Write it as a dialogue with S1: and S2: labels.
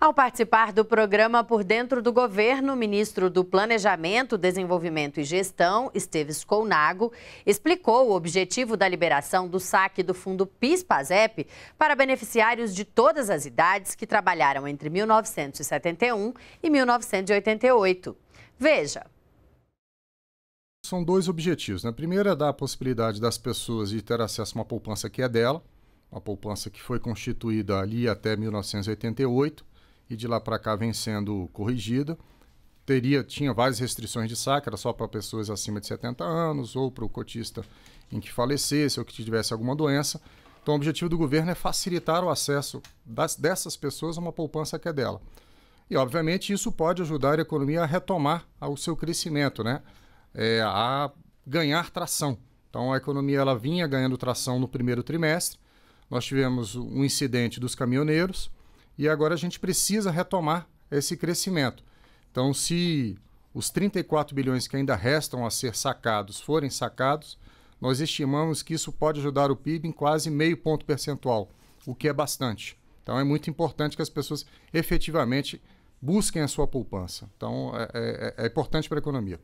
S1: Ao participar do programa Por Dentro do Governo, o ministro do Planejamento, Desenvolvimento e Gestão, Esteves Colnago, explicou o objetivo da liberação do saque do fundo PIS-PASEP para beneficiários de todas as idades que trabalharam entre 1971 e 1988. Veja.
S2: São dois objetivos. Né? Primeiro é dar a possibilidade das pessoas de ter acesso a uma poupança que é dela, uma poupança que foi constituída ali até 1988 e de lá para cá vem sendo corrigida. Teria, tinha várias restrições de saque, era só para pessoas acima de 70 anos ou para o cotista em que falecesse ou que tivesse alguma doença. Então, o objetivo do governo é facilitar o acesso das, dessas pessoas a uma poupança que é dela. E, obviamente, isso pode ajudar a economia a retomar o seu crescimento, né? É, a ganhar tração. Então, a economia ela vinha ganhando tração no primeiro trimestre. Nós tivemos um incidente dos caminhoneiros, e agora a gente precisa retomar esse crescimento. Então, se os 34 bilhões que ainda restam a ser sacados forem sacados, nós estimamos que isso pode ajudar o PIB em quase meio ponto percentual, o que é bastante. Então, é muito importante que as pessoas efetivamente busquem a sua poupança. Então, é, é, é importante para a economia.